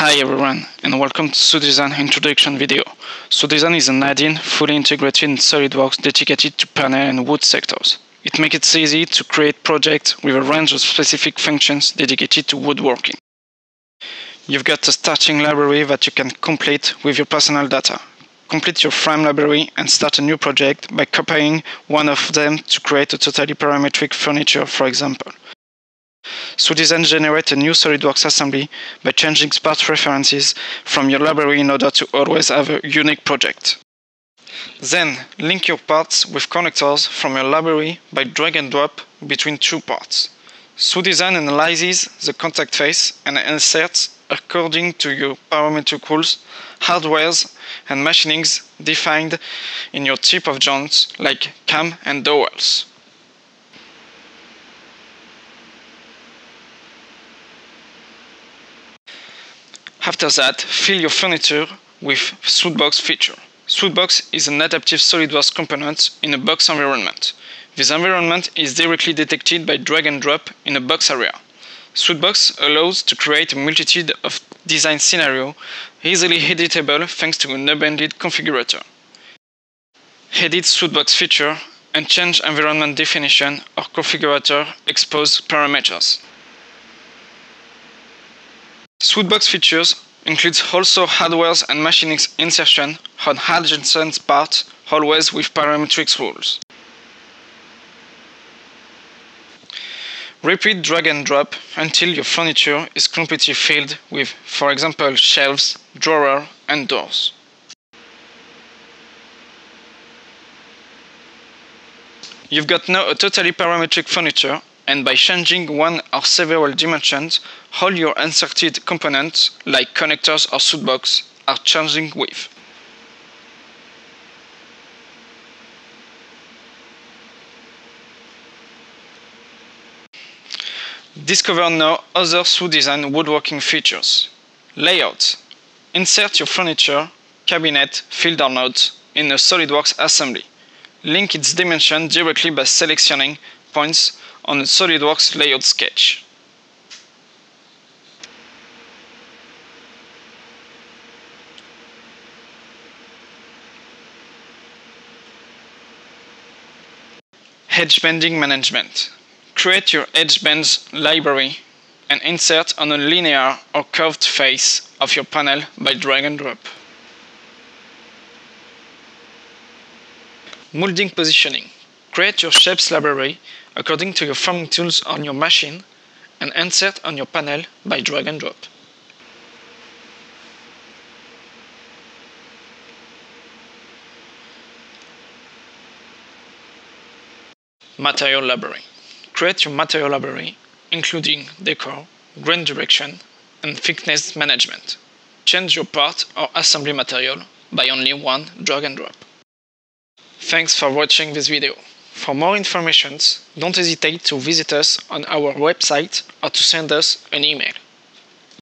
Hi everyone and welcome to SWOOD Design introduction video. SWOOD Design is an add-in fully integrated in SolidWorks dedicated to panel and wood sectors. It makes it easy to create projects with a range of specific functions dedicated to woodworking. You've got a starting library that you can complete with your personal data. Complete your frame library and start a new project by copying one of them to create a totally parametric furniture, for example. SWOOD Design generates a new SolidWorks assembly by changing part references from your library in order to always have a unique project. Then, link your parts with connectors from your library by drag and drop between two parts. SWOOD Design analyzes the contact face and inserts according to your parametric rules, hardwares and machinings defined in your type of joints like cam and dowels. After that, fill your furniture with SWOODbox feature. SWOODbox is an adaptive SolidWorks component in a box environment. This environment is directly detected by drag and drop in a box area. SWOODbox allows to create a multitude of design scenarios, easily editable thanks to an embedded configurator. Edit SWOODbox feature and change environment definition or configurator expose parameters. SWOODbox features includes also hardware and machining insertion on adjacent parts, always with parametric rules. Repeat drag and drop until your furniture is completely filled with, for example, shelves, drawers, and doors. You've got now a totally parametric furniture and by changing one or several dimensions, all your inserted components, like connectors or SWOODbox, are changing with. Discover now other SWOOD Design woodworking features. Layout. Insert your furniture, cabinet, field or note in a SolidWorks assembly. Link its dimension directly by selecting points on a SolidWorks layout sketch. Edge banding management. Create your edge bands library and insert on a linear or curved face of your panel by drag and drop. Molding positioning. Create your shapes library according to your forming tools on your machine and insert on your panel by drag and drop. Material library. Create your material library, including decor, grain direction, and thickness management. Change your part or assembly material by only one drag and drop. Thanks for watching this video. For more information, don't hesitate to visit us on our website or to send us an email.